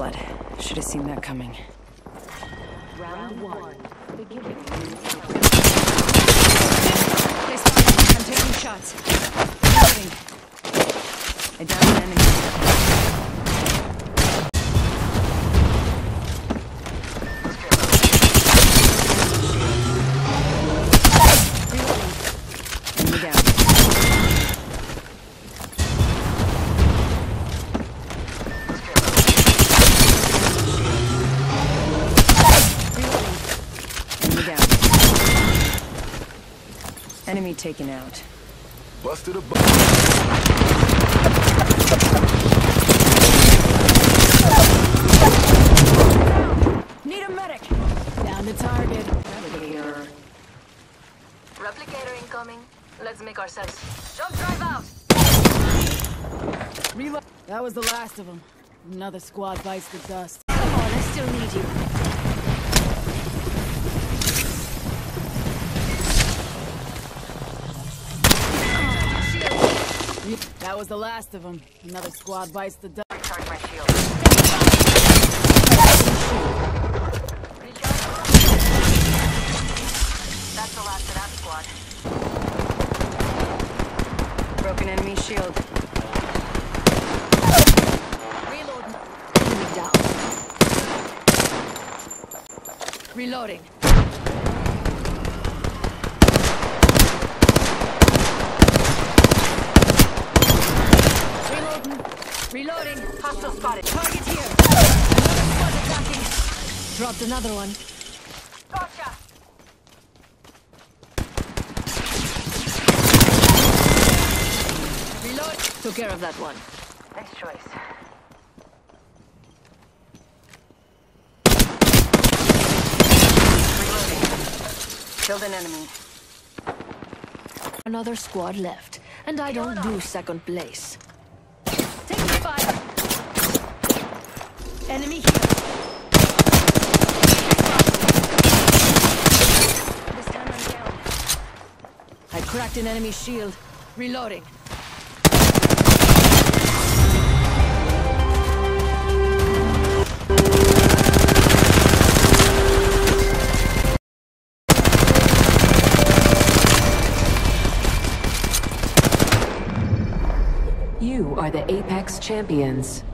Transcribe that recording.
blood. Should have seen that coming. Round one. Beginning. They spotted me. I'm taking shots. I downed an enemy. Enemy taken out. Busted a bu- Need a medic! Down to target. Here. Replicator incoming. Let's make ourselves. Jump drive out! Reload. That was the last of them. Another squad bites the dust. Come on, I still need you. That was the last of them. Another squad bites the dust. Recharge my shield. That's the last of that squad. Broken enemy shield. Reload. Enemy down. Reloading. Reloading. Reloading. Hostile spotted. Target here. Another squad attacking. Dropped another one. Gotcha! Reload. Took care of that one. Nice choice. Killed an enemy. Another squad left, and I don't do second place. Taking fire. Enemy here. This time I'm down. I cracked an enemy shield. Reloading. You are the Apex Champions.